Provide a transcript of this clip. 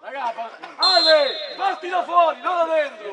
Raga, Ale, parti da fuori, non da dentro!